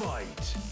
Fight!